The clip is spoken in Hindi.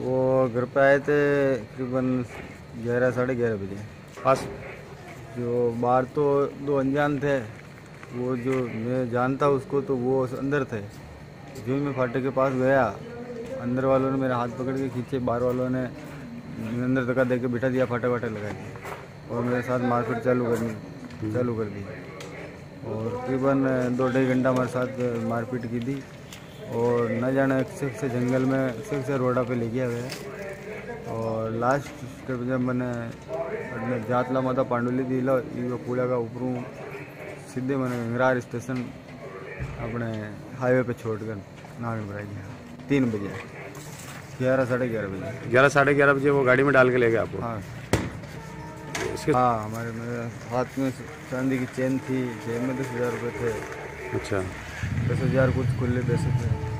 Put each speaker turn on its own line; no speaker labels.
वो घर पे आए थे तकरीबन ग्यारह साढ़े ग्यारह बजे।
पास
जो बाहर तो दो अनजान थे वो जो मैं जानता उसको तो वो अंदर थे। जो ही मैं फाटक के पास गया अंदर वालों ने मेरा हाथ पकड़ के खींचे बाहर वालों ने अंदर धक्का दे के बिठा दिया फाटक वाटक लगा दिया और मेरे साथ मारपीट चालू करनी चालू कर दी। और तकरीबन दो ढाई घंटा हमारे साथ मारपीट की थी। और न जाने सिख से जंगल में सिख से रोडा पे ले गया गया और लास्ट स्टेप जब मैंने जातला माता पांडुली दिला पुड़ा का ऊपरों सीधे मैंने इंगरार स्टेशन अपने हाईवे पे छोड़कर नागन भराई गया तीन बजे ग्यारह साढ़े ग्यारह बजे।
ग्यारह साढ़े ग्यारह बजे वो गाड़ी में डाल के ले गए आपको
हाँ।
इसके
हाँ हमारे मेरे हाथ में चांदी की चेन थी जेब में दस हज़ार रुपये थे।
अच्छा।
दस हज़ार कुछ खुले पैसे थे।